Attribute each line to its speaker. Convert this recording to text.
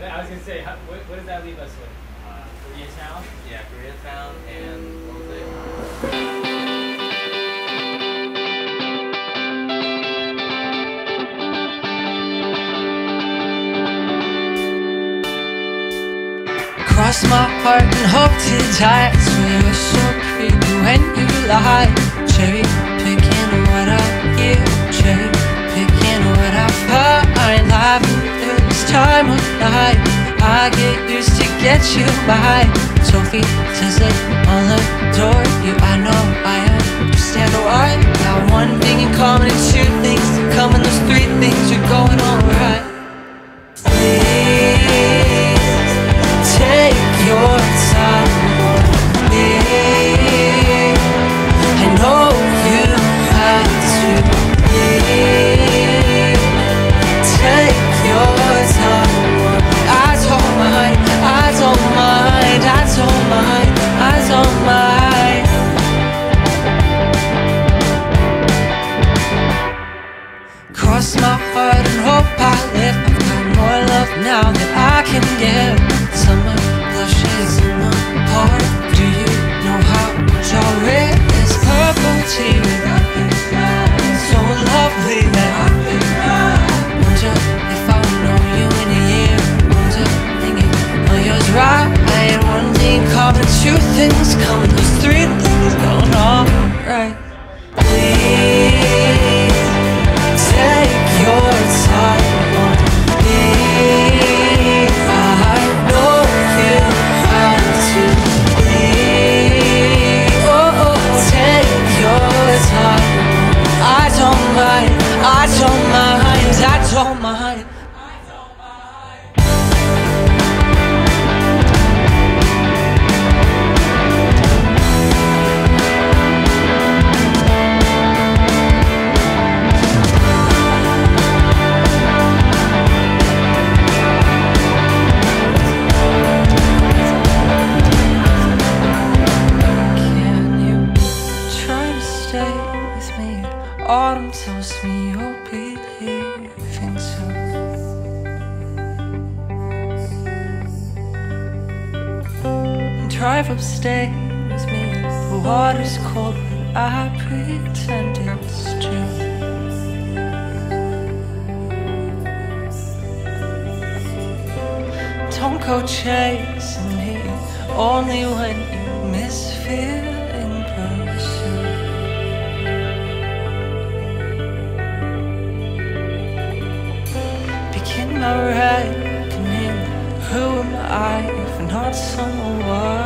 Speaker 1: What, I was gonna say, how, what, what does that leave us with?
Speaker 2: Uh,
Speaker 1: Koreatown?
Speaker 2: yeah, Koreatown and what was it?
Speaker 3: Cross my heart and hope to die. Swear you're so creepy when you lie. Cherry of. I get used to get you by. Sophie says that I'll adore you. I know I understand Cross my heart and hope I live. I've got more love now than I can give. Summer blushes in the park. Do you know how much I this purple tea? So lovely that I wonder if I will know you in a year. Wonder thinking, oh yours right. One thing common, two things coming, Autumn tells me you'll be leaving soon. Drive upstate with me. The water's cold, but I pretend it's June. Don't go chasing me only when you miss My reckoning. Who am I if not someone?